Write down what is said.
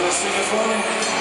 Could I?